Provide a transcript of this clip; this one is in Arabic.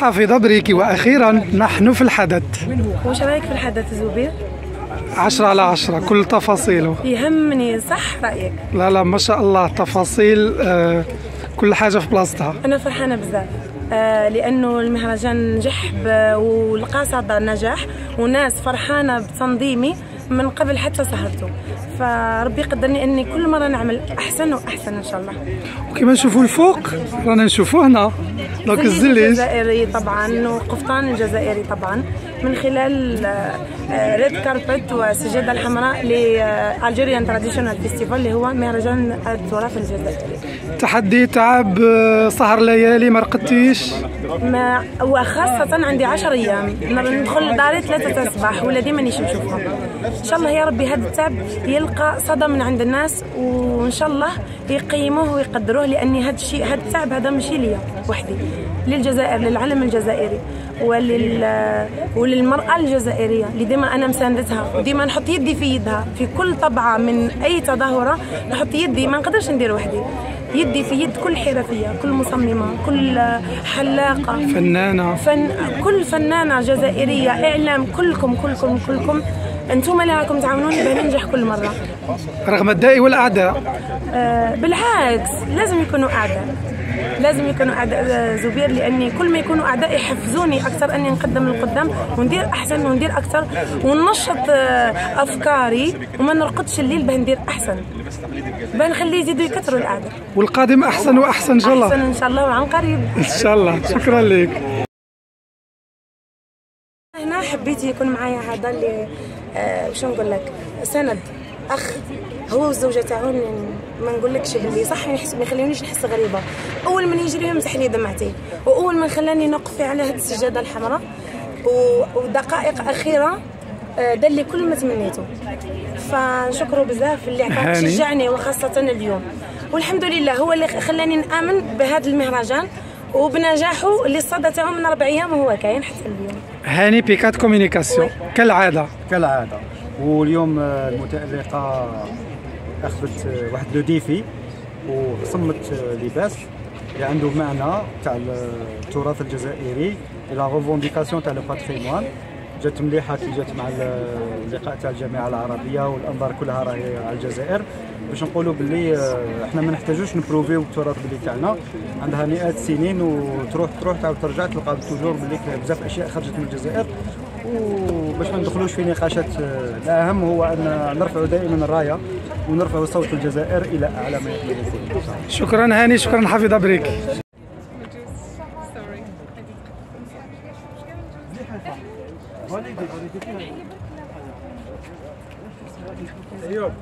حافظة بريكي وأخيرا نحن في الحدث. وش رايك في الحدث زبير؟ عشرة على عشرة كل تفاصيله. يهمني صح رأيك؟ لا لا ما شاء الله تفاصيل آه، كل حاجة في بلاصتها. أنا فرحانة بزاف آه لأنه المهرجان نجح ب- ولقى صدى نجاح وناس فرحانة بتنظيمي من قبل حتى سهرته فربي يقدرني إني كل مرة نعمل أحسن وأحسن إن شاء الله. وكما نشوفوا الفوق؟ رانا نشوفوا هنا. donc زليز الزليز الجزائري طبعا وقفطان الجزائري طبعا. من خلال red carpet والسجاده الحمراء ل Algerian traditional festival اللي هو مهرجان التراث الجزائري. تحدي تعب آه، سهر ليالي ما رقدتيش؟ ما وخاصة عندي 10 أيام. ندخل لداري ثلاثة الصباح ولا ديما نيش نشوفهم. إن شاء الله يا ربي هذا التعب يلقى صدى من عند الناس وإن شاء الله يقيموه ويقدروه لأني هذا الشيء هذا التعب هذا ماشي ليا وحدي. للجزائر للعلم الجزائري ولل وللمرأة الجزائرية اللي ديما أنا مساندتها وديما نحط يدي في يدها في كل طبعة من أي تظاهرة نحط يدي ما نقدرش ندير وحدي. يدي في يد كل حرفية كل مصممة كل حلاقة. فنانة. فن كل فنانة جزائرية إعلام كلكم كلكم كلكم. أنتم اللي راكم تعاونوني باه ننجح كل مرة. رغم الداء والأعداء. آه بالعكس لازم يكونوا أعداء. لازم يكونوا أعداء آه، زبير لأني كل ما يكونوا أعداء يحفزوني أكثر أني نقدم للقدام وندير أحسن وندير أكثر وننشط آه، أفكاري وما نرقدش الليل باه ندير أحسن باه نخلي يزيدوا يكثروا الأعداء والقادم أحسن وأحسن إن شاء الله. إن شاء الله وعن قريب. إن شاء الله. شكرا لك. هنا حبيت يكون معايا هذا اللي آه شو نقول لك؟ سند. أخ هو والزوجه تاعو ما نقولكش باللي صح يحس ما يخليونيش نحس غريبة. أول من يجري يمسح لي دمعتي وأول من خلاني نوقف على هذه السجادة الحمراء. و- ودقائق أخيرة. دار لي كل ما تمنيته فنشكره بزاف اللي هاني. شجعني وخاصة اليوم. والحمد لله هو اللي خلاني نآمن بهذا المهرجان وبنجاحه اللي الصدى تاعو من أربع أيام وهو كاين حتى اليوم. هاني بيكات كوميونيكاسيون كالعادة. كالعادة. واليوم آه، المتألقة أخذت آه، واحد لو ديفي وصمت آه، لباس اللي عنده معنى تاع التراث الجزائري إلى ريفونديكاسيون تاع لو باتريمون جات مليحة كي جات مع اللقاء تاع الجامعة العربية والأنظار كلها راهي على الجزائر. باش نقولوا باللي آه، إحنا ما نحتاجوش نبروفيو التراث باللي تاعنا. عندها مئات السنين وتروح تروح تعاود ترجع تلقى توجور باللي بزاف أشياء خرجت من الجزائر. وباش ما ندخلوش في نقاشات آه، الأهم هو أن نرفع دائما الراية ونرفع صوت الجزائر إلى أعلى ما يكون شكرا هاني شكرا حافظة ايوب